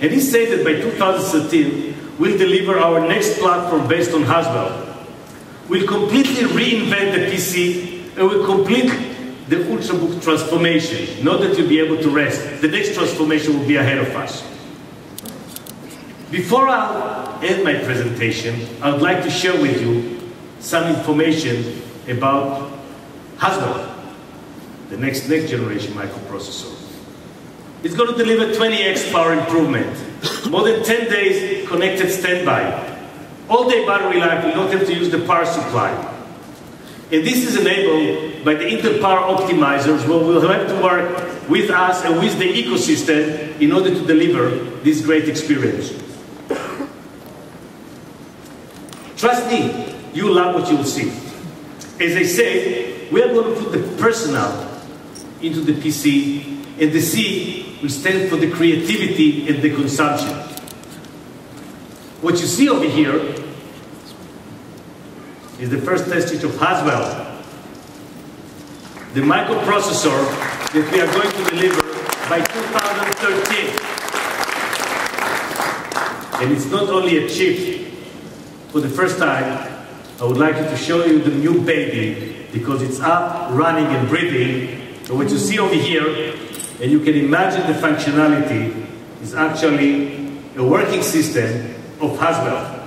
And he said that by 2013, we'll deliver our next platform based on Haswell. We'll completely reinvent the PC and we'll complete the Ultrabook transformation, not that you'll be able to rest. The next transformation will be ahead of us. Before I end my presentation, I would like to share with you some information about Haswell, the next next generation microprocessor. It's going to deliver 20x power improvement, more than 10 days connected standby, all day battery life, you don't have to use the power supply. And this is enabled by the Intel Power Optimizers, where we'll have to work with us and with the ecosystem in order to deliver this great experience. Trust me, you love what you will see. As I said, we are going to put the personal into the PC, and the C will stand for the creativity and the consumption. What you see over here is the first test of Haswell, the microprocessor that we are going to deliver by 2013. And it's not only a chip. For the first time, I would like to show you the new baby because it's up, running, and breathing. And what you see over here, and you can imagine the functionality, is actually a working system of Haswell.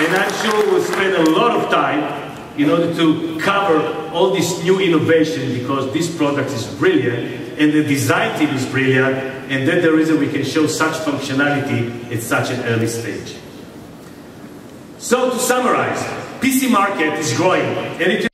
And I'm sure we'll spend a lot of time in order to cover all this new innovation because this product is brilliant and the design team is brilliant and that's the reason we can show such functionality at such an early stage. So to summarize, PC market is growing. And it